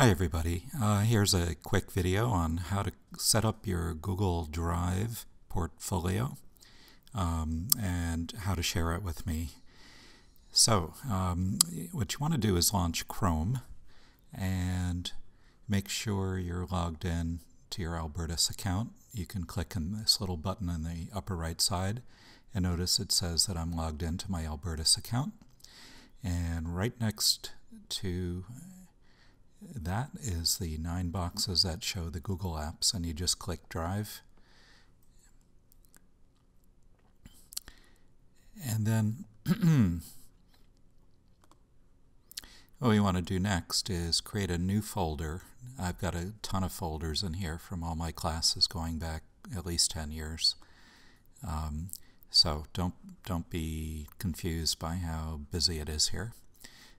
Hi everybody, uh, here's a quick video on how to set up your Google Drive portfolio um, and how to share it with me. So um, what you want to do is launch Chrome and make sure you're logged in to your Albertus account. You can click on this little button in the upper right side and notice it says that I'm logged into my Albertus account. And right next to that is the nine boxes that show the Google apps and you just click Drive. And then what we want to do next is create a new folder. I've got a ton of folders in here from all my classes going back at least 10 years. Um, so don't, don't be confused by how busy it is here.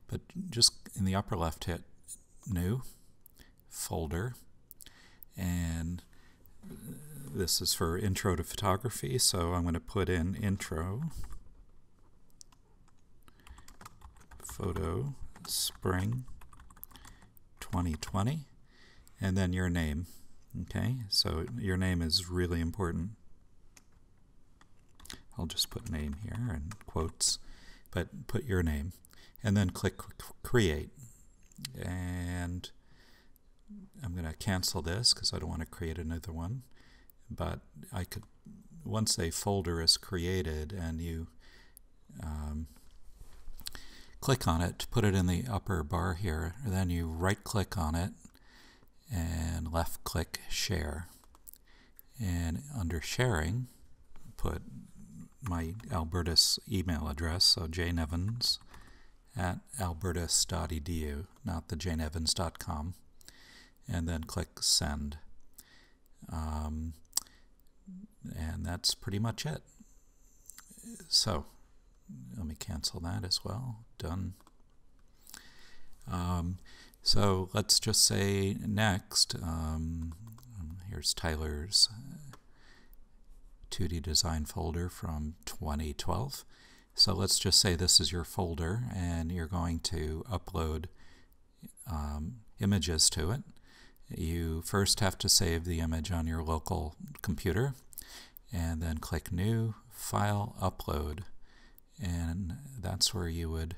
But just in the upper left hit new folder. And this is for intro to photography so I'm going to put in intro. Photo spring 2020 and then your name okay? So your name is really important. I'll just put name here and quotes but put your name. And then click create and I'm going to cancel this because I don't want to create another one. But I could once a folder is created and you um, click on it to put it in the upper bar here then you right click on it and left click share. And under sharing put my Albertus email address so jnevins at albertus.edu, not the janeevans.com, and then click send. Um, and that's pretty much it. So let me cancel that as well. Done. Um, so let's just say next, um, here's Tyler's 2D design folder from 2012. So let's just say this is your folder and you're going to upload um, images to it. You first have to save the image on your local computer and then click New, File, Upload and that's where you would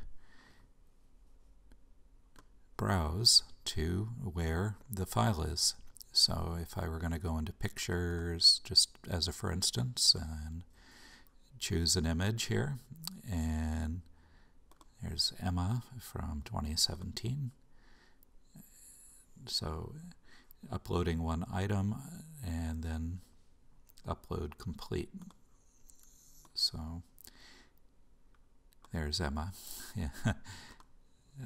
browse to where the file is. So if I were going to go into Pictures, just as a for instance, and choose an image here. And there's Emma from 2017 so uploading one item and then upload complete. So there's Emma. Yeah.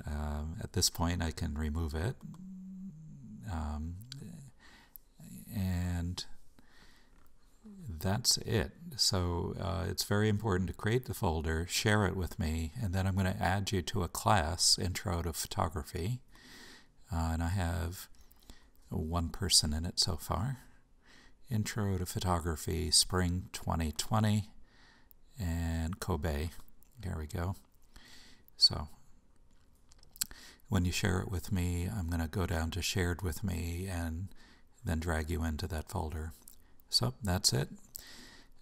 um, at this point I can remove it. Um, and that's it. So uh, it's very important to create the folder, share it with me, and then I'm going to add you to a class, Intro to Photography. Uh, and I have one person in it so far. Intro to Photography, Spring 2020, and Kobe. There we go. So when you share it with me, I'm going to go down to Shared with Me and then drag you into that folder. So that's it.